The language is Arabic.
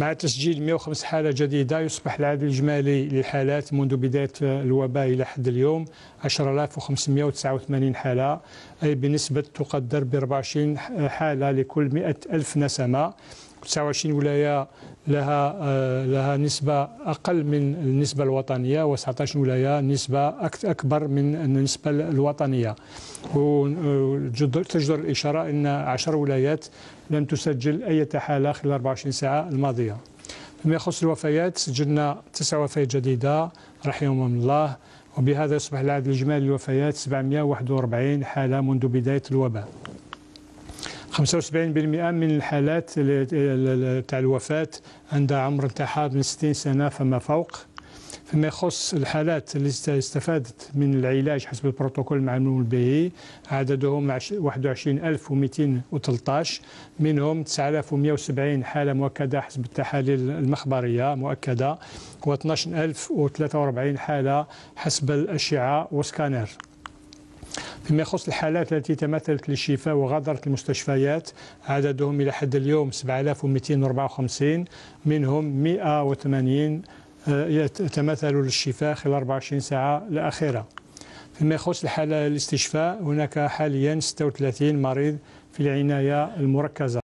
مع تسجيل 105 حالة جديدة يصبح العدد الإجمالي للحالات منذ بداية الوباء إلى حد اليوم 10589 حالة أي بنسبة تقدر ب 24 حالة لكل 100 ألف نسمة. 29 ولاية لها لها نسبة أقل من النسبة الوطنية و19 ولاية نسبة أكبر من النسبة الوطنية. وتجدر الإشارة أن 10 ولايات لم تسجل أي حالة خلال 24 ساعة الماضية. فيما يخص الوفيات سجلنا تسع وفيات جديدة رحمهم الله. وبهذا يصبح العدد الإجمالي للوفيات 741 حالة منذ بداية الوباء. 75% من الحالات تاع الوفاة عندها عمر تاعها من 60 سنة فما فوق. فيما يخص الحالات اللي استفادت من العلاج حسب البروتوكول المعلوم به عددهم 21213 منهم 9170 حالة مؤكدة حسب التحاليل المخبرية مؤكدة و 12043 حالة حسب الأشعة وسكانر. فيما يخص الحالات التي تمثلت للشفاء وغادرت المستشفيات عددهم إلى حد اليوم 7254 منهم 180 يتمثل للشفاء خلال 24 ساعة الأخيرة. فيما يخص الحالة الاستشفاء هناك حاليا 36 مريض في العناية المركزة.